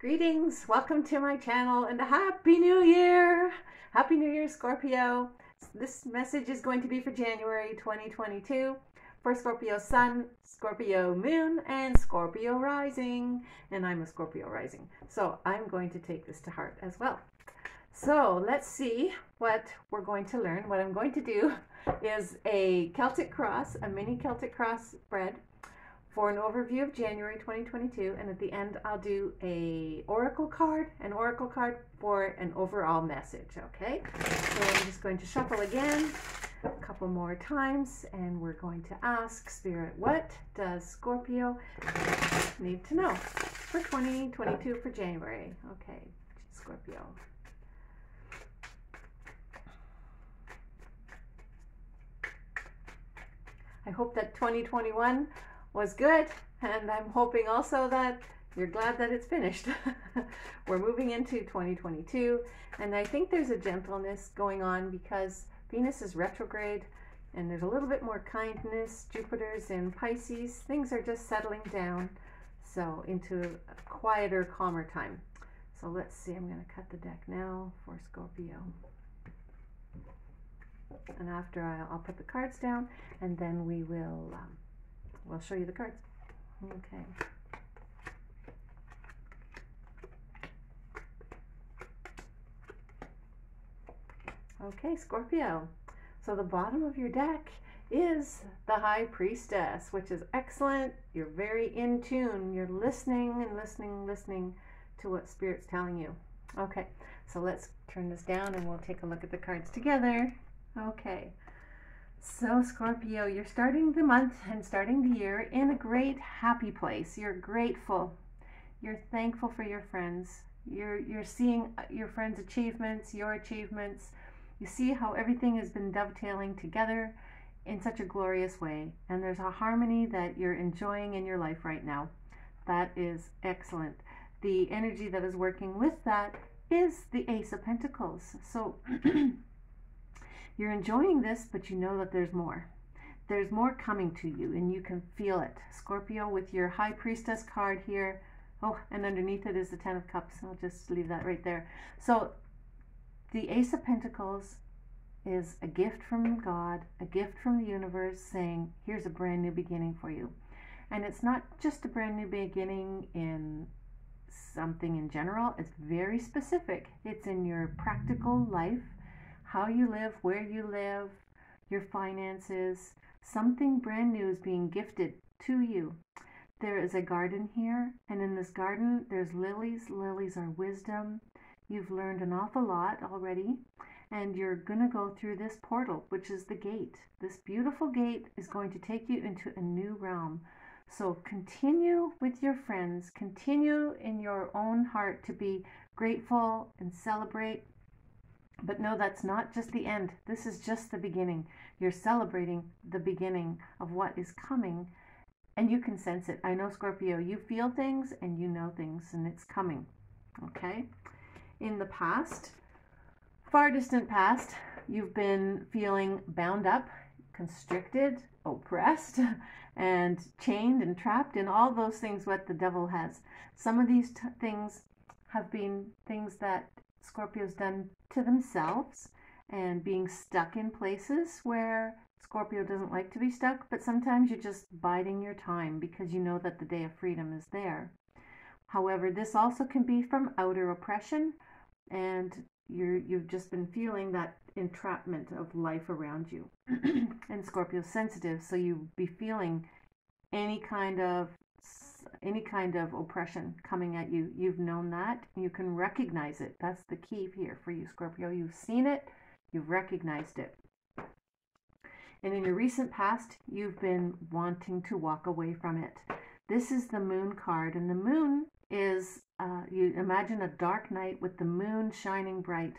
Greetings, welcome to my channel and a happy new year. Happy new year Scorpio. This message is going to be for January 2022 for Scorpio Sun, Scorpio Moon, and Scorpio Rising. And I'm a Scorpio Rising. So I'm going to take this to heart as well. So let's see what we're going to learn. What I'm going to do is a Celtic cross, a mini Celtic cross spread for an overview of January 2022 and at the end I'll do a oracle card, an oracle card for an overall message, okay? So I'm just going to shuffle again a couple more times and we're going to ask Spirit, what does Scorpio need to know for 2022 for January? Okay, Scorpio. I hope that 2021 was good. And I'm hoping also that you're glad that it's finished. We're moving into 2022. And I think there's a gentleness going on because Venus is retrograde and there's a little bit more kindness. Jupiter's in Pisces. Things are just settling down. So into a quieter, calmer time. So let's see, I'm going to cut the deck now for Scorpio. And after I'll, put the cards down and then we will um, I'll show you the cards. Okay. Okay, Scorpio. So the bottom of your deck is the High Priestess, which is excellent. You're very in tune. You're listening and listening, listening to what Spirit's telling you. Okay, so let's turn this down and we'll take a look at the cards together. Okay. So, Scorpio, you're starting the month and starting the year in a great, happy place. You're grateful. You're thankful for your friends. You're, you're seeing uh, your friends' achievements, your achievements. You see how everything has been dovetailing together in such a glorious way. And there's a harmony that you're enjoying in your life right now. That is excellent. The energy that is working with that is the Ace of Pentacles. So, You're enjoying this, but you know that there's more. There's more coming to you, and you can feel it. Scorpio, with your High Priestess card here. Oh, and underneath it is the Ten of Cups. I'll just leave that right there. So, the Ace of Pentacles is a gift from God, a gift from the universe saying, here's a brand new beginning for you. And it's not just a brand new beginning in something in general, it's very specific. It's in your practical life how you live, where you live, your finances. Something brand new is being gifted to you. There is a garden here, and in this garden, there's lilies. Lilies are wisdom. You've learned an awful lot already, and you're going to go through this portal, which is the gate. This beautiful gate is going to take you into a new realm. So continue with your friends, continue in your own heart to be grateful and celebrate but no, that's not just the end. This is just the beginning. You're celebrating the beginning of what is coming, and you can sense it. I know, Scorpio, you feel things and you know things, and it's coming. Okay? In the past, far distant past, you've been feeling bound up, constricted, oppressed, and chained and trapped, in all those things what the devil has. Some of these things have been things that Scorpio's done to themselves and being stuck in places where Scorpio doesn't like to be stuck, but sometimes you're just biding your time because you know that the day of freedom is there. However, this also can be from outer oppression and you're you've just been feeling that entrapment of life around you. and Scorpio's sensitive, so you be feeling any kind of any kind of oppression coming at you, you've known that. You can recognize it. That's the key here for you, Scorpio. You've seen it, you've recognized it. And in your recent past, you've been wanting to walk away from it. This is the moon card, and the moon is, uh, you imagine a dark night with the moon shining bright.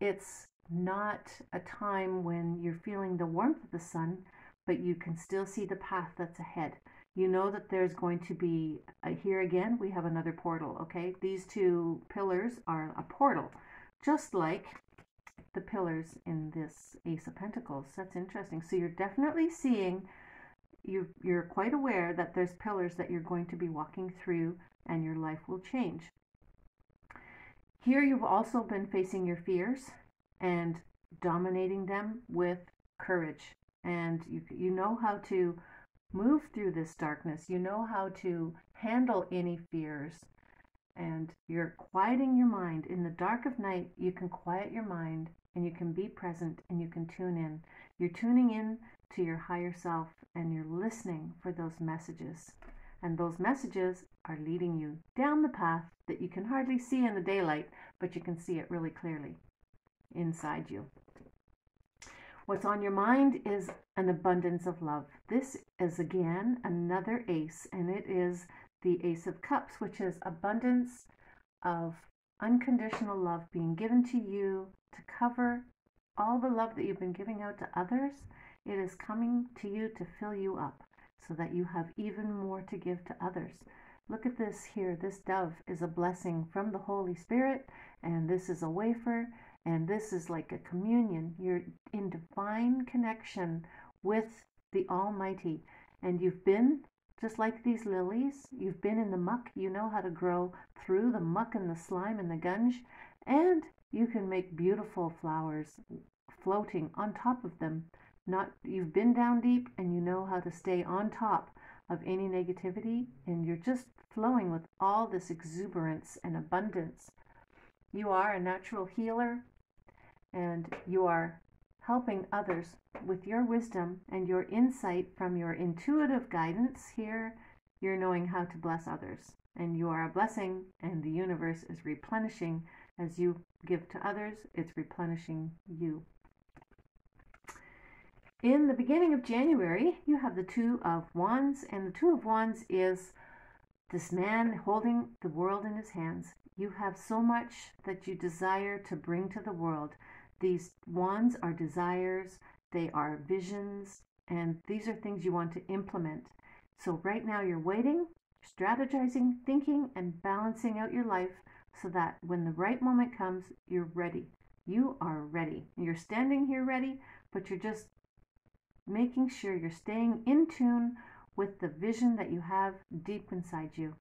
It's not a time when you're feeling the warmth of the sun, but you can still see the path that's ahead you know that there's going to be uh, here again we have another portal okay? These two pillars are a portal just like the pillars in this ace of pentacles. That's interesting. So you're definitely seeing you you're quite aware that there's pillars that you're going to be walking through and your life will change. Here you've also been facing your fears and dominating them with courage. And you, you know how to move through this darkness. You know how to handle any fears. And you're quieting your mind. In the dark of night, you can quiet your mind and you can be present and you can tune in. You're tuning in to your higher self and you're listening for those messages. And those messages are leading you down the path that you can hardly see in the daylight, but you can see it really clearly inside you. What's on your mind is an abundance of love. This is again another ace, and it is the Ace of Cups, which is abundance of unconditional love being given to you to cover all the love that you've been giving out to others. It is coming to you to fill you up so that you have even more to give to others. Look at this here. This dove is a blessing from the Holy Spirit, and this is a wafer, and this is like a communion. You're in divine connection with the Almighty, and you've been just like these lilies. You've been in the muck. You know how to grow through the muck and the slime and the gunge, and you can make beautiful flowers floating on top of them. Not you've been down deep and you know how to stay on top of any negativity and you're just flowing with all this exuberance and abundance. You are a natural healer and you are helping others with your wisdom and your insight from your intuitive guidance here. You're knowing how to bless others and you are a blessing and the universe is replenishing as you give to others, it's replenishing you. In the beginning of January, you have the Two of Wands, and the Two of Wands is this man holding the world in his hands. You have so much that you desire to bring to the world. These wands are desires, they are visions, and these are things you want to implement. So, right now, you're waiting, strategizing, thinking, and balancing out your life so that when the right moment comes, you're ready. You are ready. You're standing here ready, but you're just making sure you're staying in tune with the vision that you have deep inside you.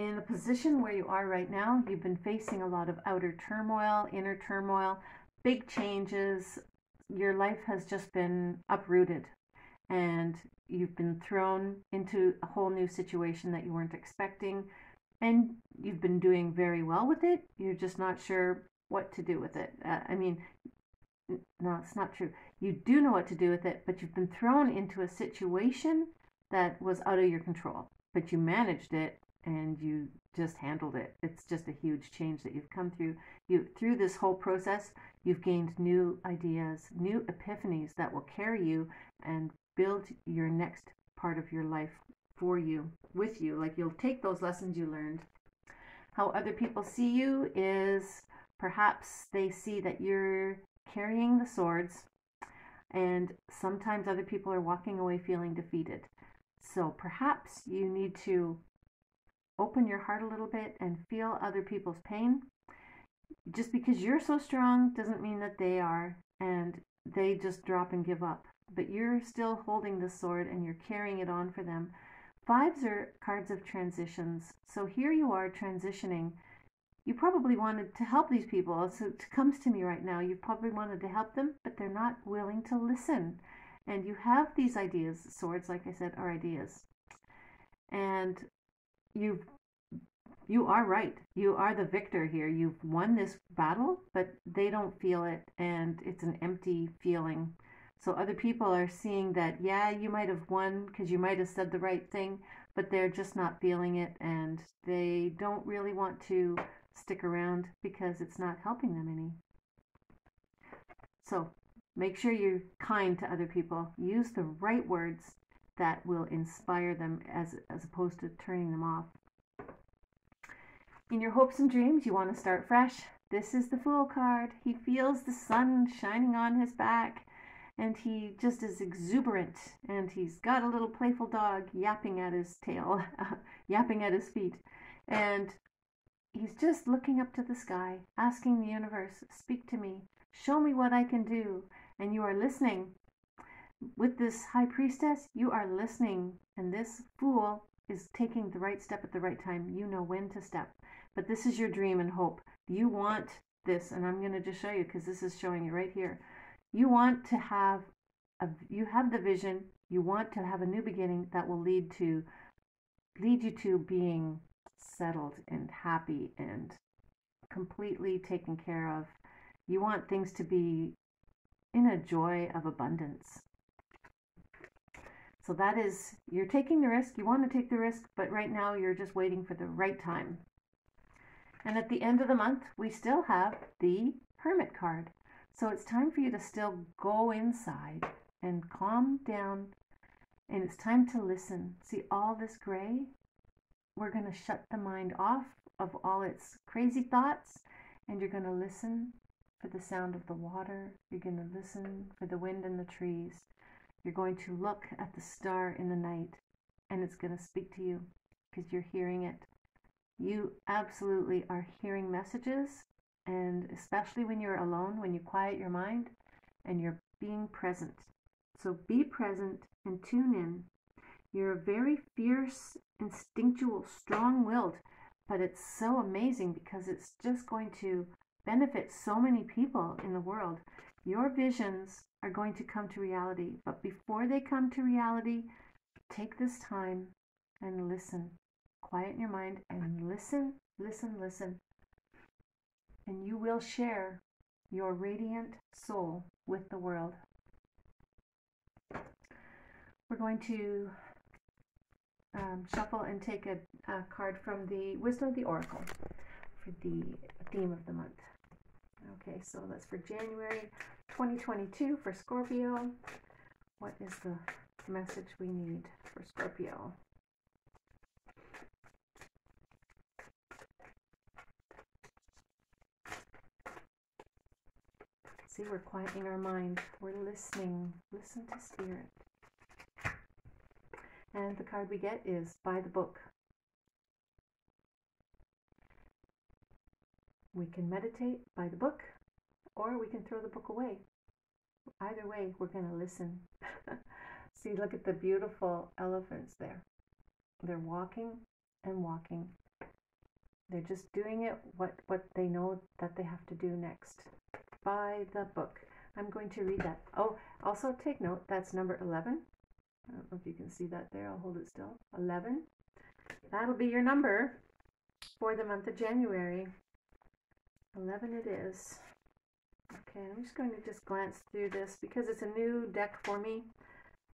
In a position where you are right now, you've been facing a lot of outer turmoil, inner turmoil, big changes. Your life has just been uprooted and you've been thrown into a whole new situation that you weren't expecting and you've been doing very well with it. You're just not sure what to do with it. Uh, I mean, no, it's not true. You do know what to do with it, but you've been thrown into a situation that was out of your control. But you managed it and you just handled it. It's just a huge change that you've come through. You through this whole process, you've gained new ideas, new epiphanies that will carry you and build your next part of your life for you, with you. Like you'll take those lessons you learned. How other people see you is perhaps they see that you're carrying the swords, and sometimes other people are walking away feeling defeated. So perhaps you need to open your heart a little bit and feel other people's pain. Just because you're so strong doesn't mean that they are, and they just drop and give up. But you're still holding the sword and you're carrying it on for them. Fives are cards of transitions. So here you are transitioning you probably wanted to help these people. So it comes to me right now. You probably wanted to help them, but they're not willing to listen. And you have these ideas. Swords, like I said, are ideas. And you've you are right. You are the victor here. You've won this battle, but they don't feel it, and it's an empty feeling. So other people are seeing that, yeah, you might have won because you might have said the right thing, but they're just not feeling it, and they don't really want to stick around because it's not helping them any. So make sure you're kind to other people. Use the right words that will inspire them as, as opposed to turning them off. In your hopes and dreams, you want to start fresh. This is the Fool card. He feels the sun shining on his back and he just is exuberant and he's got a little playful dog yapping at his tail, yapping at his feet. And He's just looking up to the sky, asking the universe, Speak to me, show me what I can do. And you are listening. With this high priestess, you are listening. And this fool is taking the right step at the right time. You know when to step. But this is your dream and hope. You want this, and I'm going to just show you because this is showing you right here. You want to have a, you have the vision. You want to have a new beginning that will lead to lead you to being settled and happy and completely taken care of. You want things to be in a joy of abundance. So that is, you're taking the risk. You want to take the risk, but right now you're just waiting for the right time. And at the end of the month, we still have the Hermit card. So it's time for you to still go inside and calm down. And it's time to listen. See all this gray? We're going to shut the mind off of all its crazy thoughts and you're going to listen for the sound of the water. You're going to listen for the wind in the trees. You're going to look at the star in the night and it's going to speak to you because you're hearing it. You absolutely are hearing messages, and especially when you're alone, when you quiet your mind and you're being present. So be present and tune in. You're a very fierce, instinctual, strong willed, but it's so amazing because it's just going to benefit so many people in the world. Your visions are going to come to reality, but before they come to reality, take this time and listen. Quiet your mind and listen, listen, listen. And you will share your radiant soul with the world. We're going to um, shuffle and take a, a card from the Wisdom of the Oracle for the theme of the month. Okay, so that's for January 2022 for Scorpio. What is the message we need for Scorpio? See, we're quieting our mind. We're listening. Listen to spirit. And the card we get is by the book. We can meditate by the book or we can throw the book away. Either way, we're going to listen. See, look at the beautiful elephants there. They're walking and walking. They're just doing it what, what they know that they have to do next. By the book. I'm going to read that. Oh, also take note, that's number 11. I don't know if you can see that there. I'll hold it still. 11. That'll be your number for the month of January. 11 it is. Okay, I'm just going to just glance through this because it's a new deck for me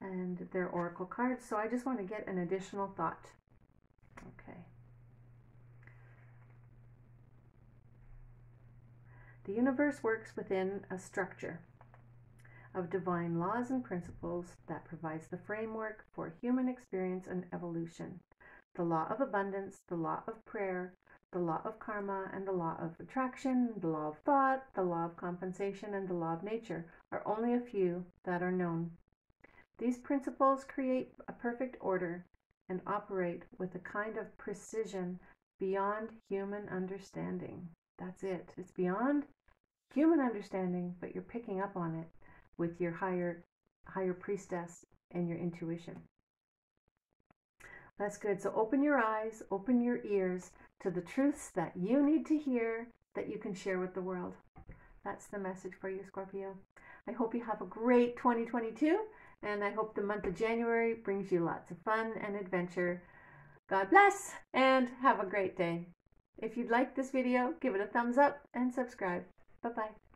and they're oracle cards, so I just want to get an additional thought. Okay. The universe works within a structure of divine laws and principles that provides the framework for human experience and evolution. The law of abundance, the law of prayer, the law of karma and the law of attraction, the law of thought, the law of compensation, and the law of nature are only a few that are known. These principles create a perfect order and operate with a kind of precision beyond human understanding. That's it. It's beyond human understanding, but you're picking up on it with your higher higher priestess and your intuition. That's good. So open your eyes, open your ears to the truths that you need to hear that you can share with the world. That's the message for you, Scorpio. I hope you have a great 2022, and I hope the month of January brings you lots of fun and adventure. God bless, and have a great day. If you'd like this video, give it a thumbs up and subscribe. Bye-bye.